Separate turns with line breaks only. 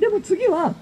でも次は